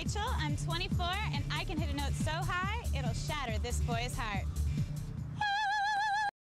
Rachel. I'm 24, and I can hit a note so high, it'll shatter this boy's heart.